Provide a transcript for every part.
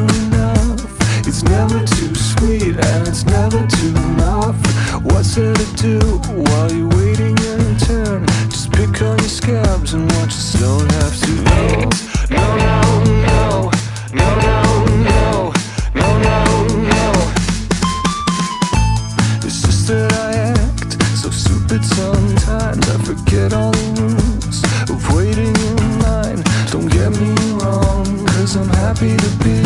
enough. It's never too sweet and it's never too enough. What's there to do while you're waiting your turn? Just pick on your scabs and watch us don't have to know. No, no, no, no, no. Sometimes I forget all the rules of waiting in line. Don't get me wrong, I'm happy to be.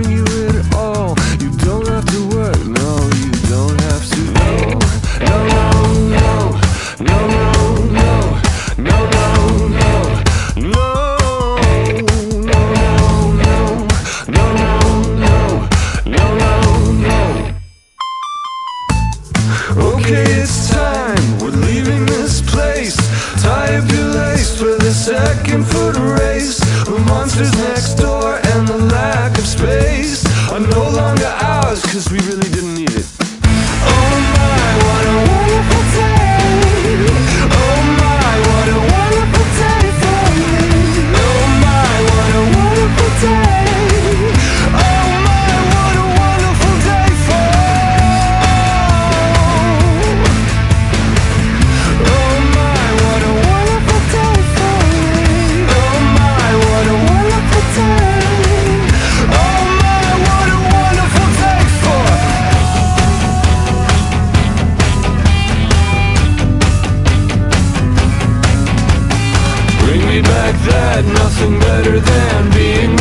You it all. You don't have to work, no, you don't have to. No, no, no, no, no, no, no, no, no, no, no, no, no, no, no, no, no. Okay, it's time. We're leaving this place. Tie up your lace for the second foot race. The monsters next door and the lack of space are no longer ours because we really didn't need it. had nothing better than being